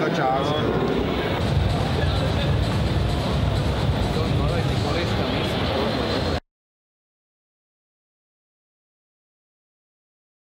no charge.